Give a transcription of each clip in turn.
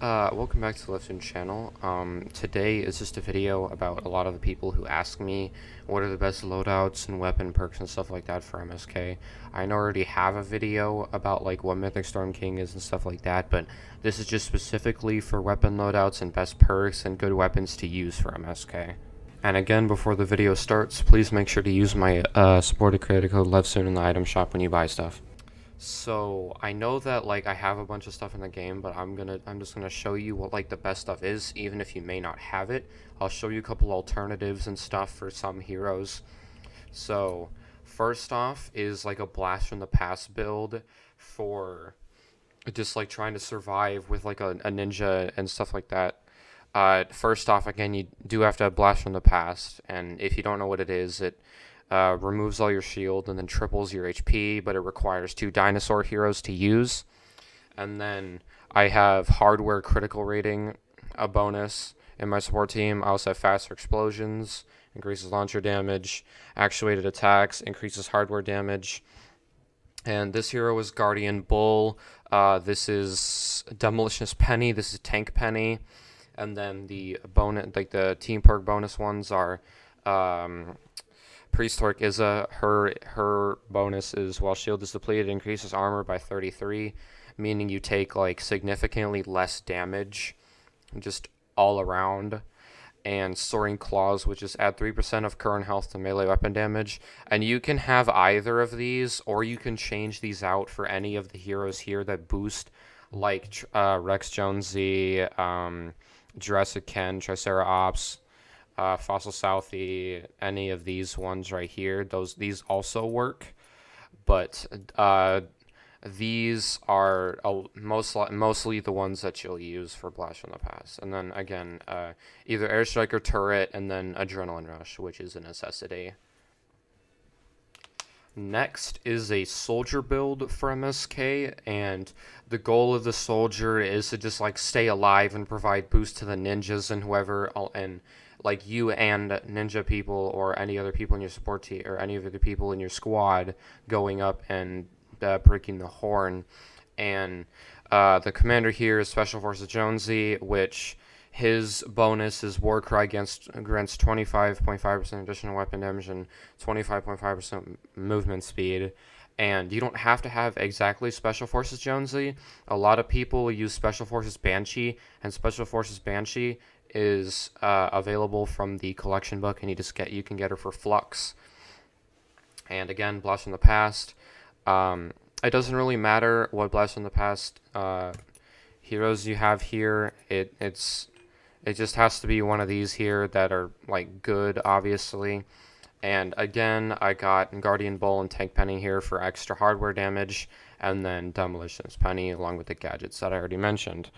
Uh, welcome back to the lefzoon channel. Um, today is just a video about a lot of the people who ask me what are the best loadouts and weapon perks and stuff like that for MSK. I already have a video about like what Mythic Storm King is and stuff like that, but this is just specifically for weapon loadouts and best perks and good weapons to use for MSK. And again, before the video starts, please make sure to use my uh, supported creator code lefzoon in the item shop when you buy stuff. So I know that like I have a bunch of stuff in the game, but I'm gonna I'm just gonna show you what like the best stuff is, even if you may not have it. I'll show you a couple alternatives and stuff for some heroes. So first off is like a blast from the past build for just like trying to survive with like a, a ninja and stuff like that. Uh, first off, again, you do have to have blast from the past, and if you don't know what it is, it uh, removes all your shield and then triples your HP, but it requires two dinosaur heroes to use. And then I have hardware critical rating, a bonus in my support team. I also have faster explosions, increases launcher damage, actuated attacks, increases hardware damage. And this hero is Guardian Bull. Uh, this is Demolitionist Penny. This is Tank Penny. And then the bonus, like the team perk bonus ones are um, Prehistoric Izza, her her bonus is while shield is depleted, increases armor by 33, meaning you take like significantly less damage, just all around. And Soaring Claws, which is add 3% of current health to melee weapon damage. And you can have either of these, or you can change these out for any of the heroes here that boost, like uh, Rex Jonesy, um, Jurassic Ken, Triceratops, uh, Fossil Southie, any of these ones right here, those these also work, but uh, these are uh, most mostly the ones that you'll use for Blast from the Past. And then again, uh, either Airstrike or Turret, and then Adrenaline Rush, which is a necessity. Next is a soldier build for MSK, and the goal of the soldier is to just like stay alive and provide boost to the ninjas and whoever, and like you and ninja people or any other people in your support team or any of the people in your squad going up and uh, breaking the horn. And uh, the commander here is Special Forces Jonesy, which his bonus is Warcry against grants 25.5% additional weapon damage and 25.5% movement speed. And you don't have to have exactly Special Forces Jonesy. A lot of people use Special Forces Banshee, and Special Forces Banshee is uh, available from the collection book, and you just get you can get her for flux. And again, Blast from the Past. Um, it doesn't really matter what Blast from the Past uh, heroes you have here. It it's it just has to be one of these here that are like good, obviously. And again, I got Guardian Bull and Tank Penny here for extra hardware damage, and then Demolitionist Penny along with the gadgets that I already mentioned.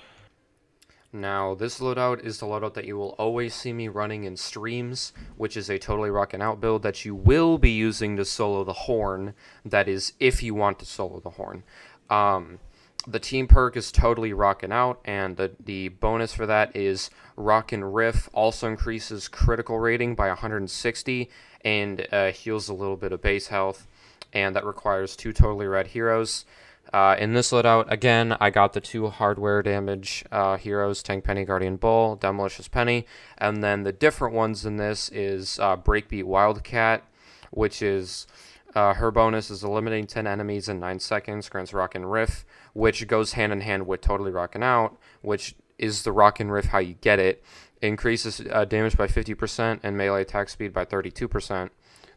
Now, this loadout is the loadout that you will always see me running in streams, which is a totally rockin' out build that you will be using to solo the horn. That is, if you want to solo the horn. Um, the team perk is totally rocking out, and the, the bonus for that is Rockin' Riff also increases critical rating by 160 and uh, heals a little bit of base health, and that requires two totally red heroes. Uh, in this loadout, again, I got the two hardware damage uh, heroes, Tank Penny, Guardian Bull, Demolitionist Penny, and then the different ones in this is uh, Breakbeat Wildcat, which is uh, her bonus is eliminating 10 enemies in 9 seconds, grants Rockin' Riff, which goes hand in hand with Totally rocking Out, which is the Rockin' Riff how you get it. Increases uh, damage by 50% and melee attack speed by 32%.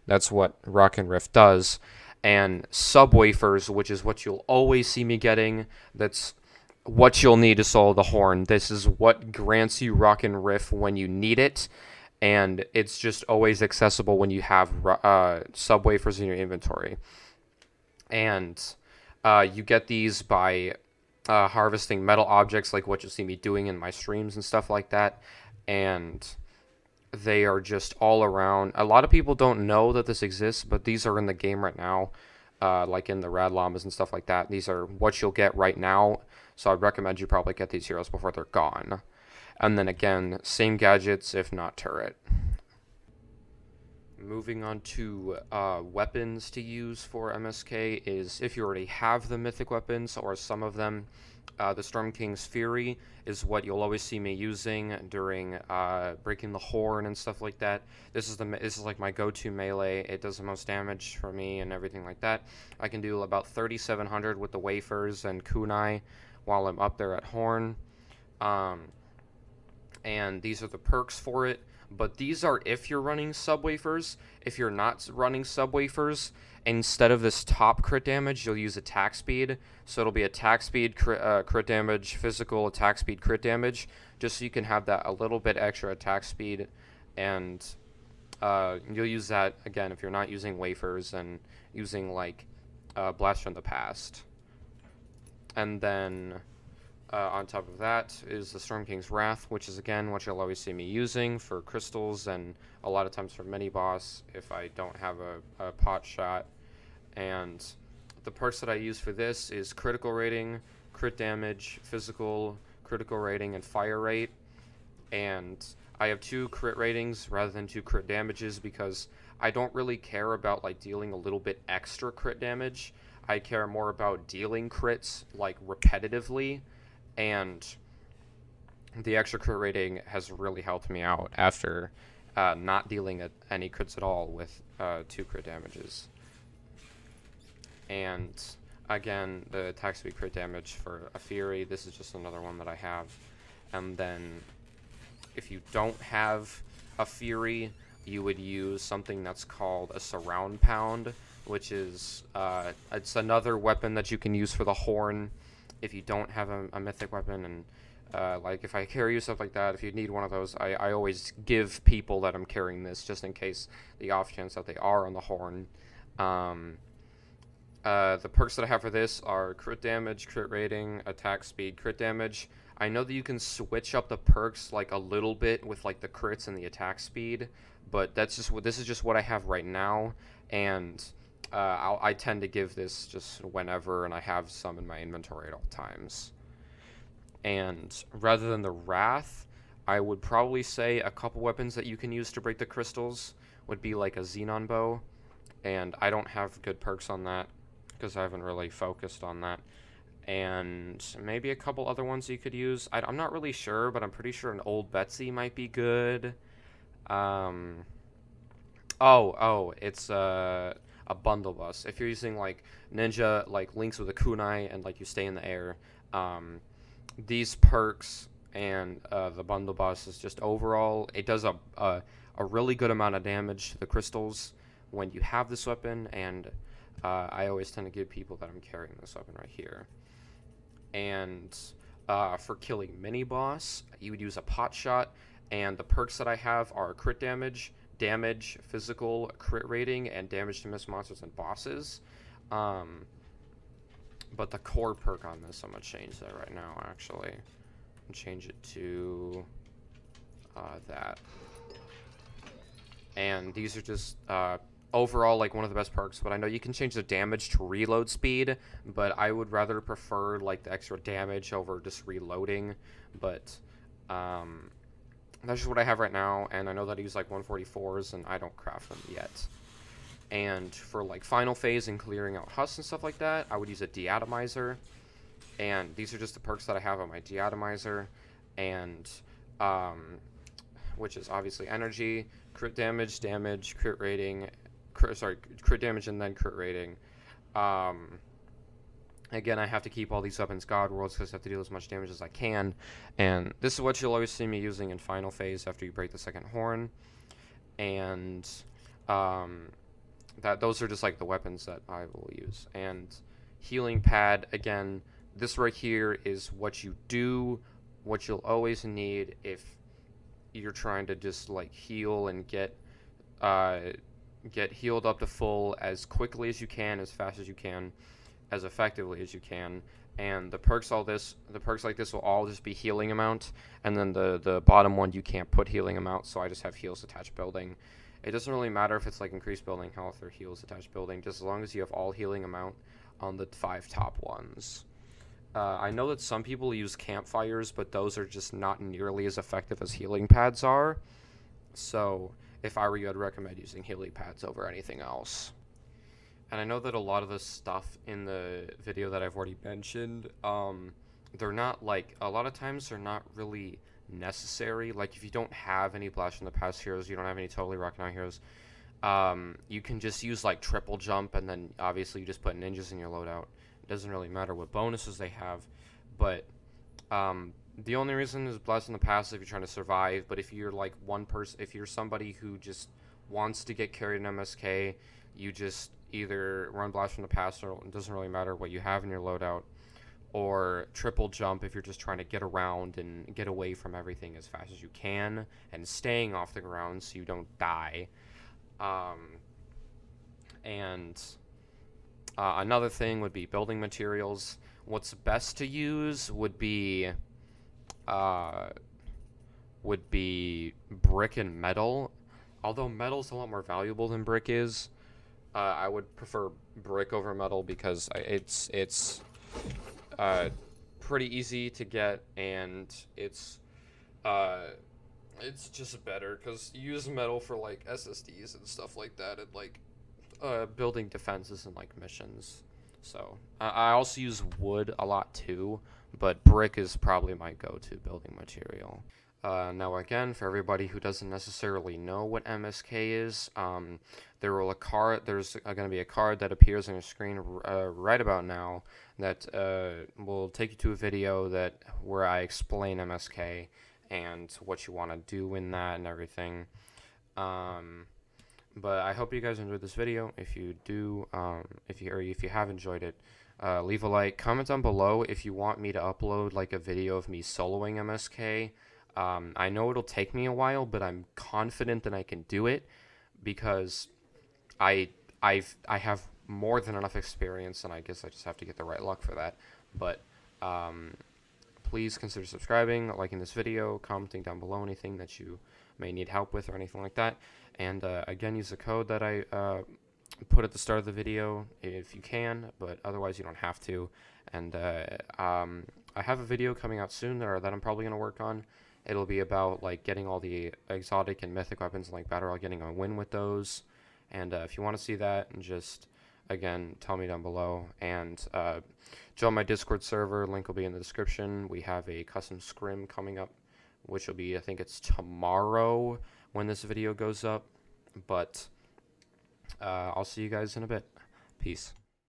That's what Rockin' Riff does and subwoofers, which is what you'll always see me getting. That's what you'll need to solo the horn. This is what grants you Rockin' Riff when you need it, and it's just always accessible when you have uh, subwoofers in your inventory. And uh, you get these by uh, harvesting metal objects, like what you'll see me doing in my streams and stuff like that. And they are just all around. A lot of people don't know that this exists, but these are in the game right now, uh, like in the Rad Llamas and stuff like that. These are what you'll get right now, so I'd recommend you probably get these heroes before they're gone. And then again, same gadgets, if not turret. Moving on to uh, weapons to use for MSK is if you already have the mythic weapons or some of them, uh, the Storm King's Fury is what you'll always see me using during uh, breaking the horn and stuff like that. This is the this is like my go-to melee. It does the most damage for me and everything like that. I can do about 3,700 with the wafers and kunai while I'm up there at horn. Um, and these are the perks for it. But these are if you're running subwafers. If you're not running subwafers, instead of this top crit damage, you'll use attack speed. So it'll be attack speed, crit, uh, crit damage, physical, attack speed, crit damage, just so you can have that a little bit extra attack speed. And uh, you'll use that, again, if you're not using wafers and using, like, uh, Blast from the Past. And then uh, on top of that is the Storm King's Wrath, which is again what you'll always see me using for crystals and a lot of times for mini boss if I don't have a, a pot shot. And the perks that I use for this is critical rating, crit damage, physical, critical rating, and fire rate. And I have two crit ratings rather than two crit damages because I don't really care about like dealing a little bit extra crit damage. I care more about dealing crits like repetitively and the extra crit rating has really helped me out after uh, not dealing any crits at all with uh, two crit damages. And again, the attack speed crit damage for a Fury, this is just another one that I have. And then if you don't have a Fury, you would use something that's called a Surround Pound, which is uh, it's another weapon that you can use for the horn if you don't have a, a mythic weapon and uh, like if I carry you stuff like that, if you need one of those, I, I always give people that I'm carrying this just in case the off chance that they are on the horn. Um, uh, the perks that I have for this are crit damage, crit rating, attack speed, crit damage. I know that you can switch up the perks like a little bit with like the crits and the attack speed, but that's just what this is just what I have right now, and uh, i tend to give this just whenever, and I have some in my inventory at all times. And rather than the Wrath, I would probably say a couple weapons that you can use to break the crystals would be like a Xenon Bow, and I don't have good perks on that because I haven't really focused on that. And maybe a couple other ones you could use. I, am not really sure, but I'm pretty sure an old Betsy might be good. Um, oh, oh, it's uh, a bundle bus. If you're using like ninja, like links with a kunai, and like you stay in the air, um, these perks and uh, the bundle bus is just overall it does a, a a really good amount of damage to the crystals when you have this weapon, and uh, I always tend to give people that I'm carrying this weapon right here. And uh, for killing mini boss, you would use a pot shot, and the perks that I have are crit damage, damage, physical, crit rating, and damage to mist monsters and bosses. Um, but the core perk on this, I'm going to change that right now, actually. And change it to uh, that. And these are just uh, overall like one of the best perks, but I know you can change the damage to reload speed, but I would rather prefer like the extra damage over just reloading. But um, that's just what I have right now, and I know that I use like 144s, and I don't craft them yet. And for like final phase and clearing out husks and stuff like that, I would use a deatomizer. And these are just the perks that I have on my deatomizer, and um, which is obviously energy, crit damage, damage, crit rating, crit, sorry, crit damage, and then crit rating. Um, Again, I have to keep all these weapons god rolls because I have to deal as much damage as I can. And this is what you'll always see me using in Final Phase after you break the second horn. And um, that those are just like the weapons that I will use. And Healing Pad, again, this right here is what you do, what you'll always need if you're trying to just like heal and get uh, get healed up to full as quickly as you can, as fast as you can as effectively as you can. And the perks all this, the perks like this will all just be healing amount, and then the the bottom one you can't put healing amount, so I just have heals attached building. It doesn't really matter if it's like increased building health or heals attached building, just as long as you have all healing amount on the five top ones. Uh, I know that some people use campfires, but those are just not nearly as effective as healing pads are. So if I were you, I'd recommend using healing pads over anything else. And I know that a lot of the stuff in the video that I've already mentioned, um, they're not like a lot of times they're not really necessary. Like if you don't have any blast from the past heroes, you don't have any totally rocking out heroes. Um, you can just use like triple jump, and then obviously you just put ninjas in your loadout. It doesn't really matter what bonuses they have, but um, the only reason is blast in the past if you're trying to survive. But if you're like one person, if you're somebody who just wants to get carried in MSK, you just either run blast from the past, or it doesn't really matter what you have in your loadout or triple jump if you're just trying to get around and get away from everything as fast as you can and staying off the ground so you don't die. Um, and uh, another thing would be building materials. What's best to use would be uh, would be brick and metal. Although metal's a lot more valuable than brick is, uh, I would prefer brick over metal because it's it's uh, pretty easy to get, and it's uh, it's just better because you use metal for like SSDs and stuff like that, and like uh, building defenses and like missions. So I also use wood a lot too, but brick is probably my go-to building material. Uh, now again, for everybody who doesn't necessarily know what MSK is, um, there will a card. There's going to be a card that appears on your screen uh, right about now that uh, will take you to a video that where I explain MSK and what you want to do in that and everything. Um, but I hope you guys enjoyed this video. If you do, um, if you or if you have enjoyed it, uh, leave a like. Comment down below if you want me to upload like a video of me soloing MSK. Um, I know it'll take me a while, but I'm confident that I can do it because I I've I have more than enough experience, and I guess I just have to get the right luck for that. But um, please consider subscribing, liking this video, commenting down below anything that you may need help with or anything like that. And uh, again, use the code that I uh, put at the start of the video if you can, but otherwise you don't have to. And uh, um, I have a video coming out soon that, that I'm probably going to work on. It'll be about like getting all the exotic and mythic weapons and like battle royale, getting a win with those. And uh, if you want to see that, just again tell me down below and uh, join my Discord server. Link will be in the description. We have a custom scrim coming up, which will be I think it's tomorrow when this video goes up. But uh, I'll see you guys in a bit. Peace.